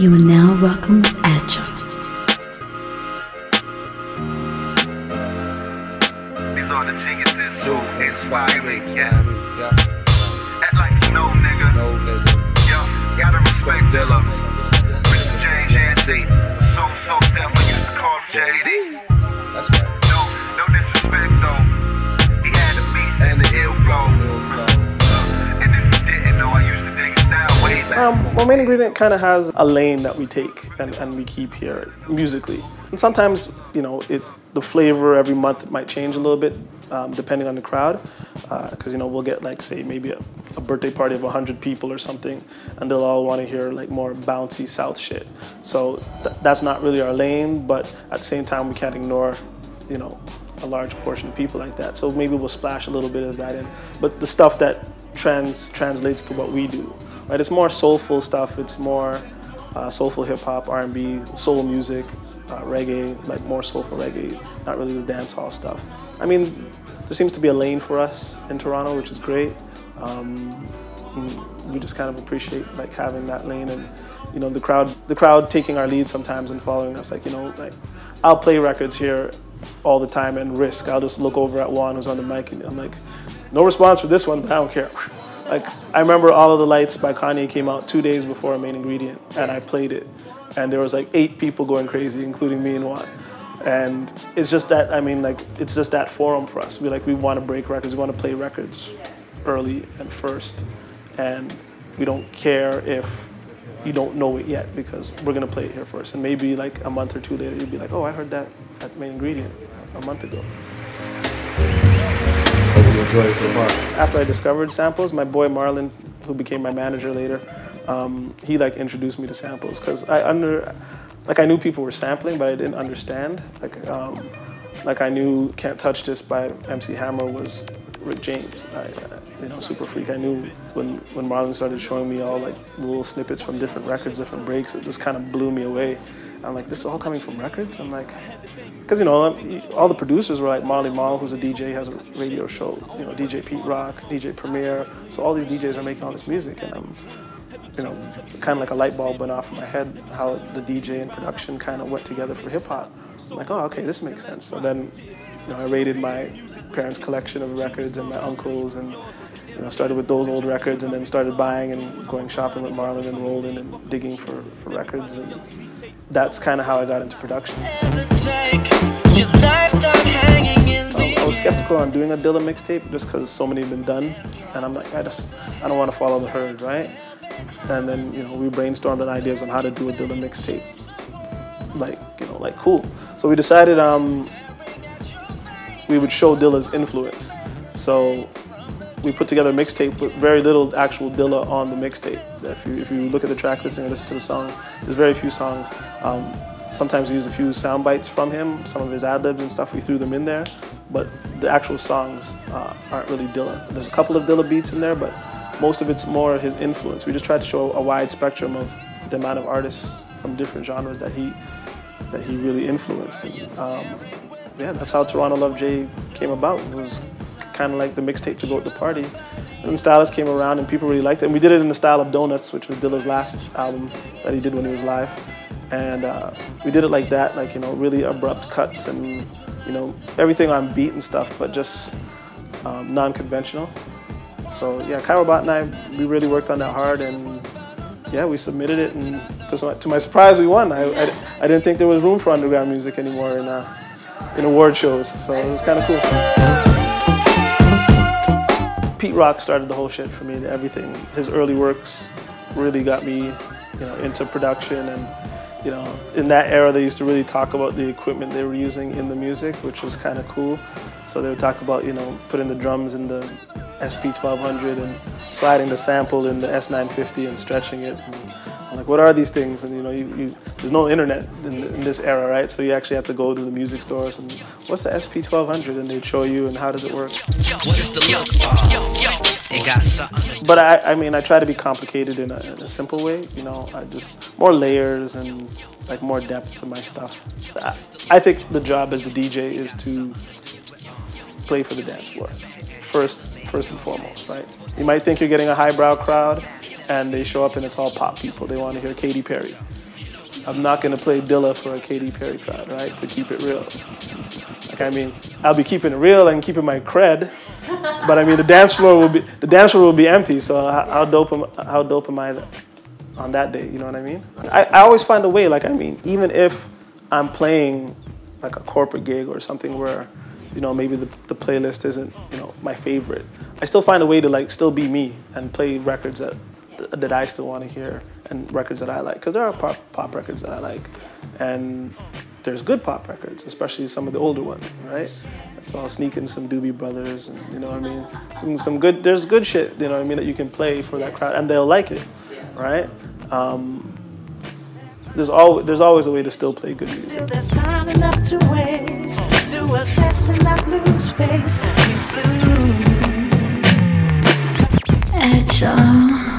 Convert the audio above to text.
You are now rocking with Agile. These are the geniuses who inspire me, yeah. Yeah. Act like you know, nigga. No nigga. Yo, gotta respect Dilla. Mr. James Yancey. So, so deaf, I used to call him JD. Um, well, main ingredient kind of has a lane that we take and, and we keep here musically. And sometimes, you know, it the flavor every month might change a little bit um, depending on the crowd. Because, you know, we'll get like, say, maybe a, a birthday party of 100 people or something, and they'll all want to hear like more bouncy South shit. So th- that's not really our lane, but at the same time, we can't ignore, you know, a large portion of people like that. So maybe we'll splash a little bit of that in. But the stuff that trans translates to what we do, right? It's more soulful stuff. It's more uh, soulful hip hop, R&B, soul music, uh, reggae, like more soulful reggae. Not really the dance hall stuff. I mean, there seems to be a lane for us in Toronto, which is great. Um, we just kind of appreciate like having that lane and you know the crowd the crowd taking our lead sometimes and following us like you know like I'll play records here all the time and risk I'll just look over at Juan who's on the mic and I'm like no response for this one but I don't care. Like I remember all of the lights by Kanye came out two days before a main ingredient and I played it. And there was like eight people going crazy including me and Juan and it's just that I mean like it's just that forum for us. We like we want to break records we want to play records early and first. And we don't care if you don't know it yet because we're gonna play it here first. And maybe like a month or two later you'll be like oh I heard that at main ingredient a month ago Hope you enjoy it so far. after I discovered samples my boy Marlon who became my manager later um, he like introduced me to samples because I under like I knew people were sampling but I didn't understand. Like um, like I knew Can't Touch This by MC Hammer was Rick James. I, you know Super Freak. I knew when when Marlon started showing me all like little snippets from different records different breaks it just kind of blew me away I'm like this is all coming from records I'm like because you know all the producers were like Marley Marl who's a DJ has a radio show you know DJ Pete Rock DJ Premier so all these DJs are making all this music and I'm you know, kind of like a light bulb went off in my head how the DJ and production kind of went together for hip hop. I'm like, oh, okay, this makes sense. So then, you know, I raided my parents' collection of records and my uncles, and you know, started with those old records, and then started buying and going shopping with Marlon and Roland and digging for, for records, and that's kind of how I got into production. I was skeptical on doing a Dilla mixtape just because so many have been done, and I'm like, I just, I don't want to follow the herd, right? And then you know we brainstormed on ideas on how to do a Dilla mixtape, like you know, like cool. So we decided um, we would show Dilla's influence. So we put together a mixtape with very little actual Dilla on the mixtape. If you, if you look at the track listing and listen to the songs, there's very few songs. Um, sometimes we use a few sound bites from him, some of his ad libs and stuff, we threw them in there. But the actual songs uh, aren't really Dilla. There's a couple of Dilla beats in there, but most of it's more his influence. We just tried to show a wide spectrum of the amount of artists from different genres that he that he really influenced. And, um, yeah, that's how Toronto Love Jay came about. It was kind of like the mixtape to go at the party. And Stylus came around and people really liked it. And we did it in the style of Donuts, which was Dilla's last album that he did when he was live. And uh, we did it like that, like, you know, really abrupt cuts and, you know, everything on beat and stuff, but just um, non-conventional. So yeah, Kyrobot and I, we really worked on that hard and yeah, we submitted it and to my, to my surprise, we won. I, I, I, didn't think there was room for underground music anymore in, uh, in award shows, so it was kind of cool. Pete Rock started the whole shit for me, everything. His early works really got me, you know, into production and you know, in that era they used to really talk about the equipment they were using in the music, which was kind of cool. So they would talk about, you know, putting the drums in the SP1200 and sliding the sample in the S950 and stretching it. And I'm like, what are these things? And you know, you, you, there's no internet in, in, this era, right? So you actually have to go to the music stores and what's the SP1200? And they'd show you and how does it work. But I, I mean, I try to be complicated in a, in a simple way. You know, I just more layers and like more depth to my stuff. I, I think the job as the DJ is to play for the dance floor first, first and foremost, right? You might think you're getting a highbrow crowd, and they show up and it's all pop people. They want to hear Katy Perry. I'm not gonna play Dilla for a Katy Perry crowd, right? To keep it real. Like I mean, I'll be keeping it real and keeping my cred, but I mean the dance floor will be the dance floor will be empty. So how dope am how dope am I on that day? You know what I mean? I, I always find a way. Like I mean, even if I'm playing like a corporate gig or something where you know maybe the, the playlist isn't you know my favorite, I still find a way to like still be me and play records that that I still want to hear and records that I like because there are pop pop records that I like and there's good pop records, especially some of the older ones, right? So I'll sneak in some Doobie Brothers, and you know what I mean. Some some good. There's good shit, you know what I mean, that you can play for that crowd, and they'll like it, right? Um, there's always there's always a way to still play good music. Still, there's time enough to waste to assess and not lose face. We flew. Agile.